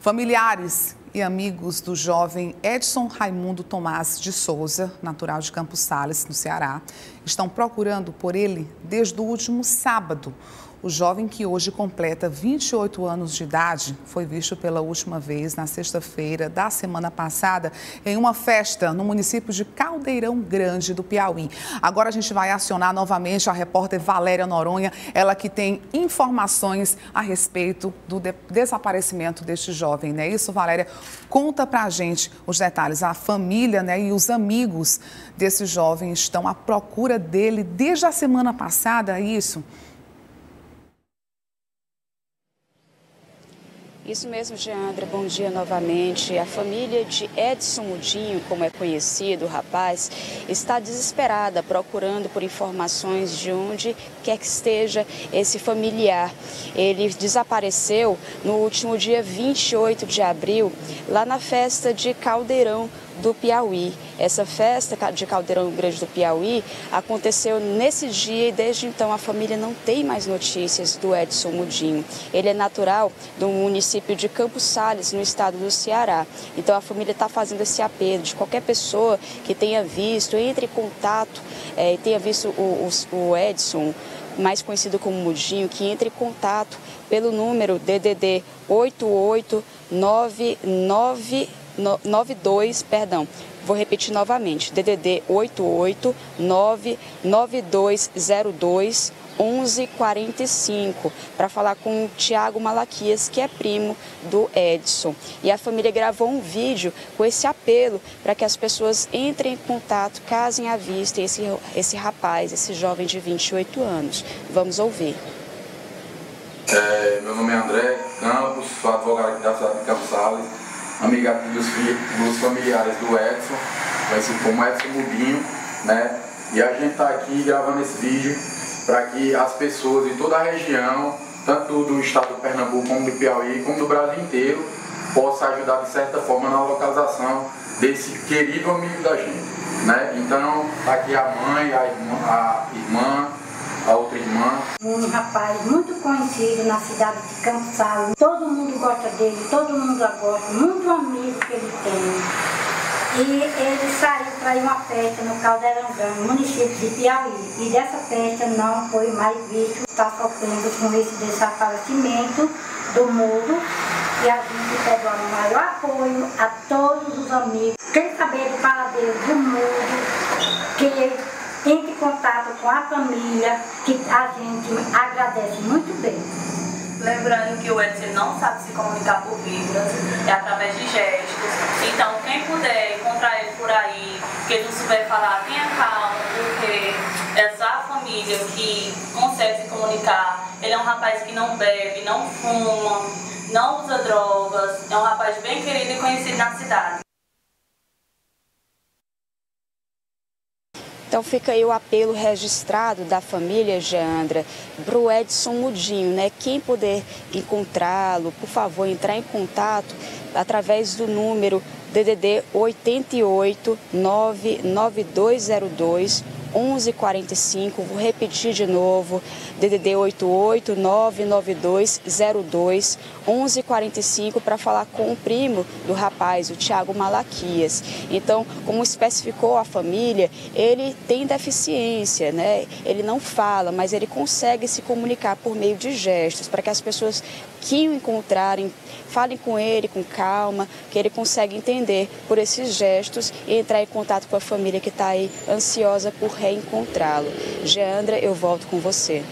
Familiares e amigos do jovem Edson Raimundo Tomás de Souza, natural de Campos Sales, no Ceará, estão procurando por ele desde o último sábado. O jovem, que hoje completa 28 anos de idade, foi visto pela última vez na sexta-feira da semana passada em uma festa no município de Caldeirão Grande do Piauí. Agora a gente vai acionar novamente a repórter Valéria Noronha, ela que tem informações a respeito do de desaparecimento deste jovem, né? Isso, Valéria, conta pra gente os detalhes. A família né, e os amigos desse jovem estão à procura dele desde a semana passada, é isso? Isso mesmo, Geandra. Bom dia novamente. A família de Edson Mudinho, como é conhecido, o rapaz, está desesperada procurando por informações de onde quer que esteja esse familiar. Ele desapareceu no último dia 28 de abril, lá na festa de Caldeirão do Piauí. Essa festa de Caldeirão Grande do Piauí aconteceu nesse dia e desde então a família não tem mais notícias do Edson Mudinho. Ele é natural do município de Campos Sales, no estado do Ceará. Então a família está fazendo esse apelo de qualquer pessoa que tenha visto, entre em contato é, e tenha visto o, o, o Edson mais conhecido como Mudinho, que entre em contato pelo número DDD 8899 92, perdão, vou repetir novamente, DDD 88 99202 1145 para falar com o Tiago Malaquias, que é primo do Edson. E a família gravou um vídeo com esse apelo para que as pessoas entrem em contato, casem à vista esse, esse rapaz, esse jovem de 28 anos. Vamos ouvir. É, meu nome é André Campos, sou advogado da cidade de Campos Salles amiga dos, dos familiares do Edson, conhecido como Edson Mubinho, né? E a gente está aqui gravando esse vídeo para que as pessoas de toda a região, tanto do estado do Pernambuco como do Piauí, como do Brasil inteiro, possam ajudar de certa forma na localização desse querido amigo da gente. Né? Então, tá aqui a mãe, a irmã, a irmã irmã. Um rapaz muito conhecido na cidade de Campos Todo mundo gosta dele, todo mundo gosta, muito amigo que ele tem. E ele saiu para ir uma festa no Caldeirão Grande, município de Piauí. E dessa festa não foi mais visto, está sofrendo com esse desaparecimento do mundo. E a gente pede o maior apoio a todos os amigos. Quem saber do paradeiro do mundo, que entre em contato com a família, que a gente agradece muito bem. Lembrando que o Edson não sabe se comunicar por vibras, é através de gestos. Então, quem puder encontrar ele por aí, que ele não souber falar, tenha calma, porque essa família que consegue se comunicar, ele é um rapaz que não bebe, não fuma, não usa drogas, é um rapaz bem querido e conhecido na cidade. Então fica aí o apelo registrado da família Geandra para o Edson Mudinho, né? Quem puder encontrá-lo, por favor, entrar em contato através do número DDD 88 99202 1145, vou repetir de novo, DDD 88 99202 1145 para falar com o primo do rapaz, o Tiago Malaquias. Então, como especificou a família, ele tem deficiência, né? Ele não fala, mas ele consegue se comunicar por meio de gestos para que as pessoas que o encontrarem falem com ele com calma, que ele consegue entender por esses gestos e entrar em contato com a família que está aí ansiosa por reencontrá-lo. Geandra, eu volto com você.